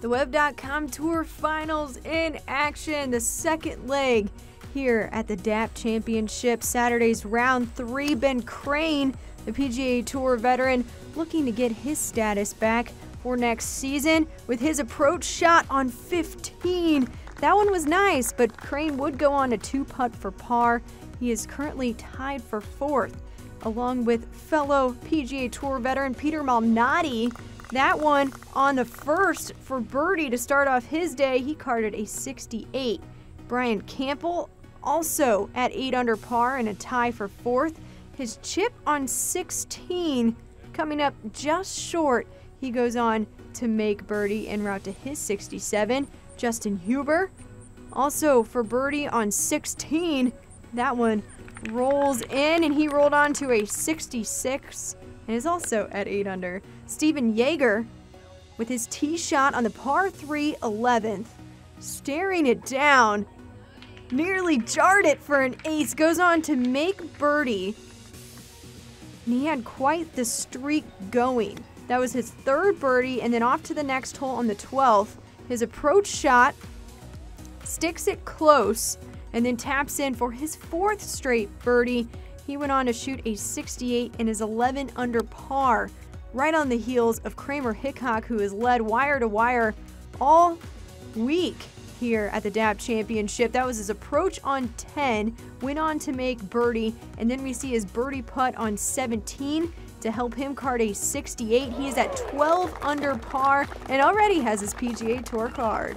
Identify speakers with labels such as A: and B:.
A: The Web.com Tour Finals in action, the second leg here at the DAP Championship. Saturday's round three. Ben Crane, the PGA Tour veteran, looking to get his status back for next season with his approach shot on 15. That one was nice, but Crane would go on a two putt for par. He is currently tied for fourth, along with fellow PGA Tour veteran Peter Malnati that one on the first for birdie to start off his day, he carded a 68. Brian Campbell also at 8 under par and a tie for fourth. His chip on 16 coming up just short. He goes on to make birdie en route to his 67. Justin Hueber also for birdie on 16. That one rolls in and he rolled on to a 66 and is also at 8 under. Stephan Jaeger with his tee shot on the par 3 11th, staring it down, nearly jarred it for an ace, goes on to make birdie. And he had quite the streak going. That was his third birdie, and then off to the next hole on the 12th. His approach shot sticks it close and then taps in for his fourth straight birdie he went on to shoot a 68 and is 11 under par, right on the heels of Kramer Hickok, who has led wire to wire all week here at the DAP Championship. That was his approach on 10, went on to make birdie, and then we see his birdie putt on 17 to help him card a 68. He is at 12 under par and already has his PGA Tour card.